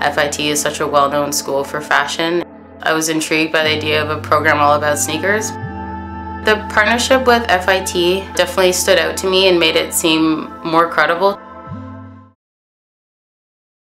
FIT is such a well-known school for fashion. I was intrigued by the idea of a program all about sneakers. The partnership with FIT definitely stood out to me and made it seem more credible.